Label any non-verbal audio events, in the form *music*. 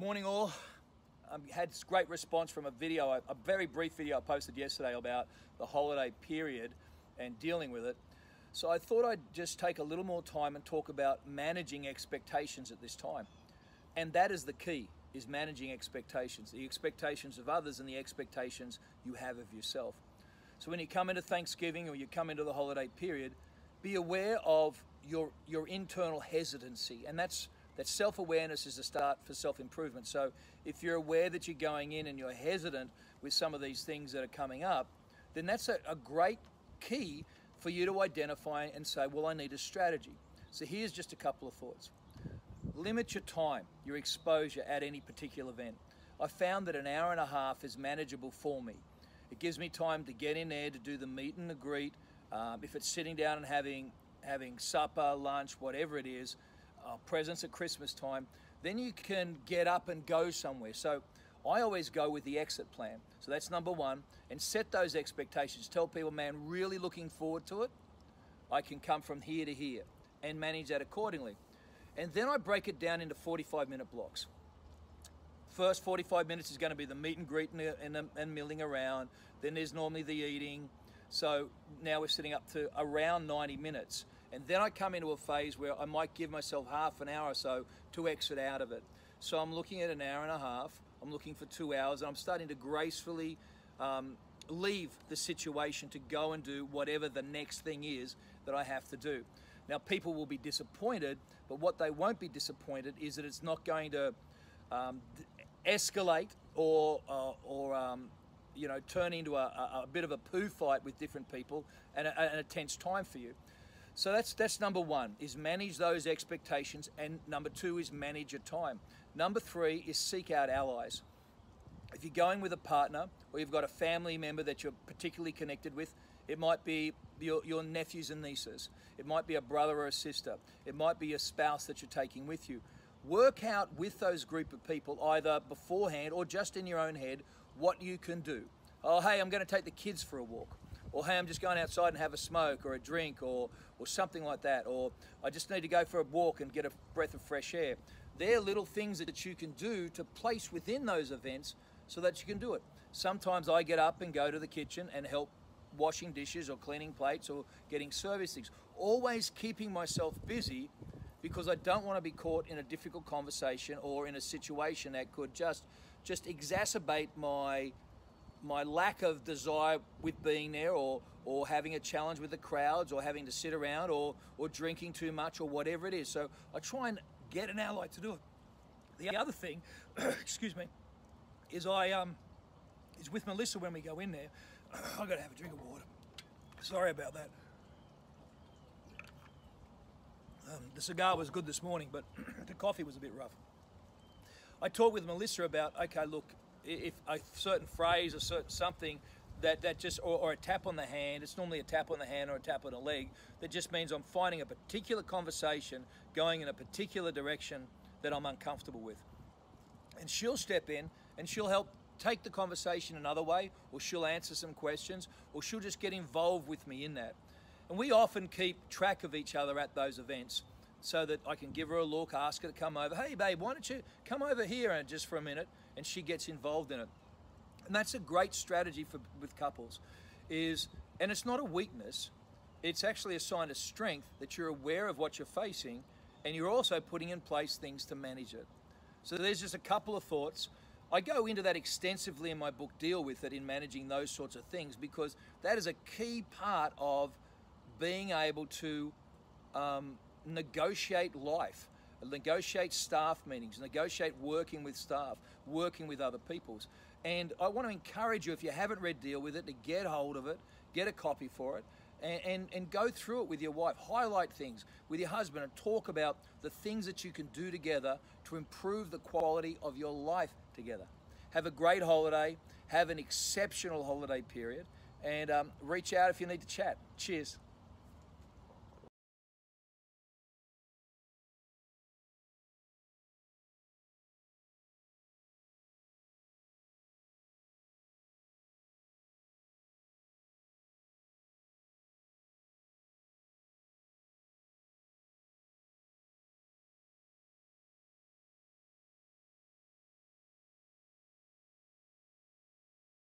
Morning all. Um, had great response from a video, a, a very brief video I posted yesterday about the holiday period and dealing with it. So I thought I'd just take a little more time and talk about managing expectations at this time. And that is the key, is managing expectations, the expectations of others and the expectations you have of yourself. So when you come into Thanksgiving or you come into the holiday period, be aware of your your internal hesitancy, and that's that self-awareness is a start for self-improvement. So if you're aware that you're going in and you're hesitant with some of these things that are coming up, then that's a, a great key for you to identify and say, well, I need a strategy. So here's just a couple of thoughts. Limit your time, your exposure at any particular event. I found that an hour and a half is manageable for me. It gives me time to get in there to do the meet and the greet. Um, if it's sitting down and having having supper, lunch, whatever it is, uh, presents at Christmas time, then you can get up and go somewhere. So I always go with the exit plan. So that's number one, and set those expectations. Tell people, man, really looking forward to it. I can come from here to here and manage that accordingly. And then I break it down into 45 minute blocks. First 45 minutes is going to be the meet and greet and, and, and milling around. Then there's normally the eating. So now we're sitting up to around 90 minutes. And then I come into a phase where I might give myself half an hour or so to exit out of it. So I'm looking at an hour and a half. I'm looking for two hours, and I'm starting to gracefully um, leave the situation to go and do whatever the next thing is that I have to do. Now, people will be disappointed, but what they won't be disappointed is that it's not going to um, escalate or uh, or um, you know turn into a, a, bit of a poo fight with different people and a, and a tense time for you. So that's that's number one is manage those expectations, and number two is manage your time. Number three is seek out allies. If you're going with a partner or you've got a family member that you're particularly connected with, it might be your, your nephews and nieces. It might be a brother or a sister. It might be a spouse that you're taking with you. Work out with those group of people, either beforehand or just in your own head, what you can do. Oh, hey, I'm going to take the kids for a walk or hey, I'm just going outside and have a smoke or a drink or, or something like that, or I just need to go for a walk and get a breath of fresh air. They're little things that you can do to place within those events so that you can do it. Sometimes I get up and go to the kitchen and help washing dishes or cleaning plates or getting service things. Always keeping myself busy because I don't want to be caught in a difficult conversation or in a situation that could just just exacerbate my my lack of desire with being there or or having a challenge with the crowds or having to sit around or or drinking too much or whatever it is. So i try and get an ally to do it. The other thing *coughs* excuse me is i um is with melissa when we go in there *coughs* i gotta have a drink of water. Sorry about that. Um, the cigar was good this morning but *coughs* the coffee was a bit rough. I talked with melissa about okay look if a certain phrase or certain something that, that just or, or, a tap on the hand it's normally a tap on the hand or a tap on the leg that just means i'm finding a particular conversation going in a particular direction that i'm uncomfortable with and she'll step in and she'll help take the conversation another way or she'll answer some questions or she'll just get involved with me in that and we often keep track of each other at those events so that I can give her a look, ask her to come over. Hey, babe, why don't you come over here and just for a minute? And she gets involved in it. And that's a great strategy for with couples. Is and it's not a weakness. It's actually a sign of strength that you're aware of what you're facing, and you're also putting in place things to manage it. So there's just a couple of thoughts. I go into that extensively in my book, Deal with It, in managing those sorts of things, because that is a key part of being able to um, negotiate life, negotiate staff meetings, negotiate working with staff, working with other peoples. And I want to encourage you, if you haven't read Deal with It, to get hold of it, get a copy for it, and, and, and go through it with your wife. Highlight things with your husband and talk about the things that you can do together to improve the quality of your life together. Have a great holiday, have an exceptional holiday period, and um, reach out if you need to chat. Cheers.